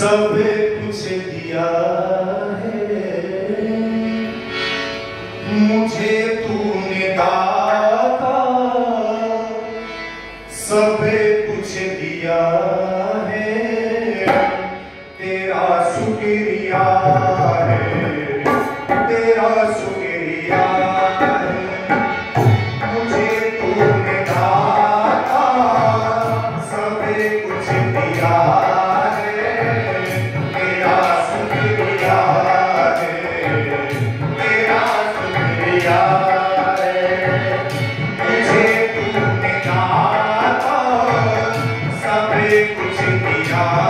सब कुछ दिया दिया